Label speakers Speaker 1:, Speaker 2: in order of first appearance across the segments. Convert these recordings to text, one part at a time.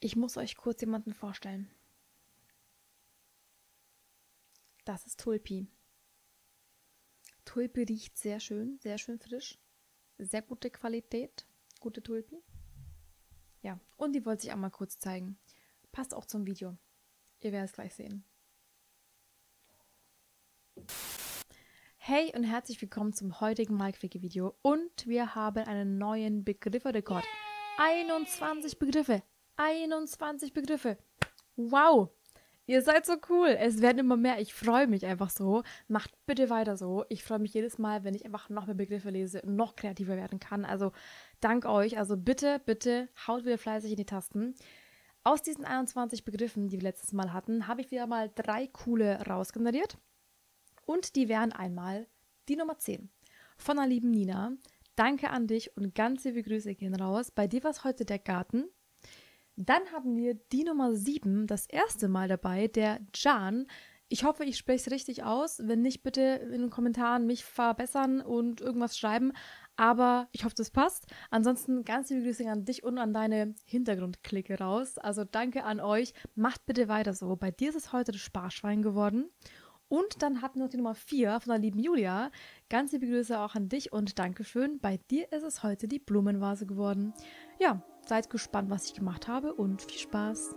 Speaker 1: Ich muss euch kurz jemanden vorstellen. Das ist Tulpi. Tulpi riecht sehr schön, sehr schön frisch. Sehr gute Qualität, gute Tulpi. Ja, und die wollte ich auch mal kurz zeigen. Passt auch zum Video. Ihr werdet es gleich sehen. Hey und herzlich willkommen zum heutigen Malquickie-Video. Und wir haben einen neuen Begriffe-Rekord. 21 Begriffe. 21 Begriffe. Wow. Ihr seid so cool. Es werden immer mehr. Ich freue mich einfach so. Macht bitte weiter so. Ich freue mich jedes Mal, wenn ich einfach noch mehr Begriffe lese und noch kreativer werden kann. Also dank euch. Also bitte, bitte haut wieder fleißig in die Tasten. Aus diesen 21 Begriffen, die wir letztes Mal hatten, habe ich wieder mal drei coole rausgeneriert. Und die wären einmal die Nummer 10 von der lieben Nina. Danke an dich und ganz liebe Grüße gehen raus. Bei dir war es heute der Garten. Dann haben wir die Nummer 7, das erste Mal dabei, der Jan. Ich hoffe, ich spreche es richtig aus. Wenn nicht, bitte in den Kommentaren mich verbessern und irgendwas schreiben. Aber ich hoffe, das passt. Ansonsten ganz liebe Grüße an dich und an deine Hintergrundklicke raus. Also danke an euch. Macht bitte weiter so. Bei dir ist es heute das Sparschwein geworden. Und dann hatten wir noch die Nummer 4 von der lieben Julia. Ganz liebe Grüße auch an dich und Dankeschön. Bei dir ist es heute die Blumenvase geworden. Ja, seid gespannt, was ich gemacht habe und viel Spaß.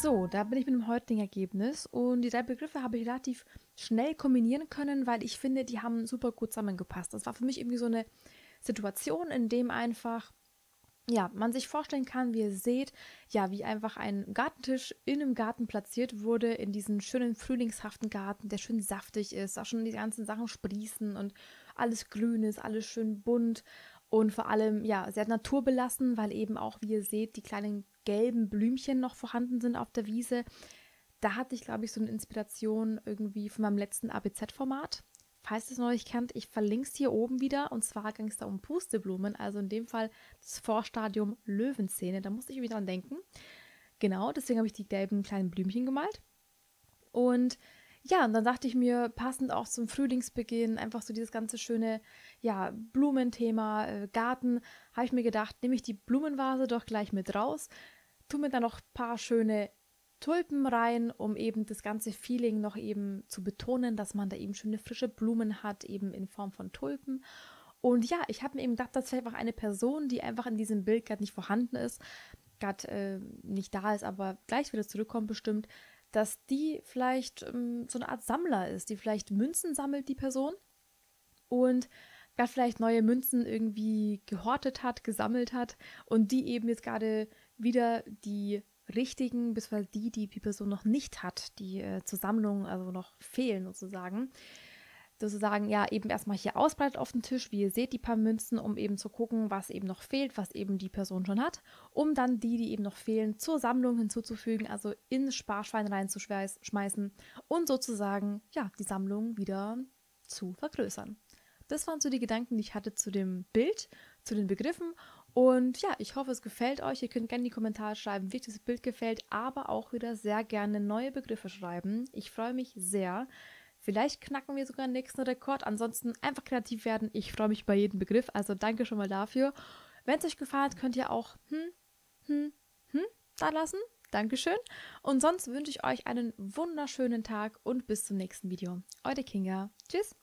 Speaker 1: So, da bin ich mit dem heutigen Ergebnis und die drei Begriffe habe ich relativ schnell kombinieren können, weil ich finde, die haben super gut zusammengepasst. Das war für mich irgendwie so eine Situation, in dem einfach ja, man sich vorstellen kann, wie ihr seht, ja, wie einfach ein Gartentisch in einem Garten platziert wurde, in diesen schönen frühlingshaften Garten, der schön saftig ist, auch schon die ganzen Sachen sprießen und alles grün ist, alles schön bunt und vor allem, ja, sehr naturbelassen, weil eben auch, wie ihr seht, die kleinen gelben Blümchen noch vorhanden sind auf der Wiese. Da hatte ich, glaube ich, so eine Inspiration irgendwie von meinem letzten ABZ-Format. Falls ihr es noch nicht kennt, ich verlinke es hier oben wieder. Und zwar ging es da um Pusteblumen, also in dem Fall das Vorstadium Löwenzähne. Da musste ich wieder dran denken. Genau, deswegen habe ich die gelben kleinen Blümchen gemalt. Und ja, und dann dachte ich mir, passend auch zum Frühlingsbeginn, einfach so dieses ganze schöne, ja, Blumenthema, äh, Garten, habe ich mir gedacht, nehme ich die Blumenvase doch gleich mit raus, tu mir dann noch ein paar schöne Tulpen rein, um eben das ganze Feeling noch eben zu betonen, dass man da eben schöne frische Blumen hat, eben in Form von Tulpen. Und ja, ich habe mir eben gedacht, das ist einfach eine Person, die einfach in diesem Bild gerade nicht vorhanden ist, gerade äh, nicht da ist, aber gleich wieder zurückkommt bestimmt, dass die vielleicht ähm, so eine Art Sammler ist, die vielleicht Münzen sammelt, die Person. und gerade vielleicht neue Münzen irgendwie gehortet hat, gesammelt hat und die eben jetzt gerade wieder die richtigen, bis die, die die Person noch nicht hat, die äh, zur Sammlung also noch fehlen sozusagen, sozusagen ja eben erstmal hier ausbreitet auf dem Tisch, wie ihr seht, die paar Münzen, um eben zu gucken, was eben noch fehlt, was eben die Person schon hat, um dann die, die eben noch fehlen, zur Sammlung hinzuzufügen, also ins Sparschwein reinzuschmeißen und sozusagen ja die Sammlung wieder zu vergrößern. Das waren so die Gedanken, die ich hatte zu dem Bild, zu den Begriffen. Und ja, ich hoffe, es gefällt euch. Ihr könnt gerne in die Kommentare schreiben, wie euch das Bild gefällt, aber auch wieder sehr gerne neue Begriffe schreiben. Ich freue mich sehr. Vielleicht knacken wir sogar den nächsten Rekord. Ansonsten einfach kreativ werden. Ich freue mich bei jedem Begriff. Also danke schon mal dafür. Wenn es euch gefallen hat, könnt ihr auch hm, hm, hm da lassen. Dankeschön. Und sonst wünsche ich euch einen wunderschönen Tag und bis zum nächsten Video. Eure Kinga. Tschüss.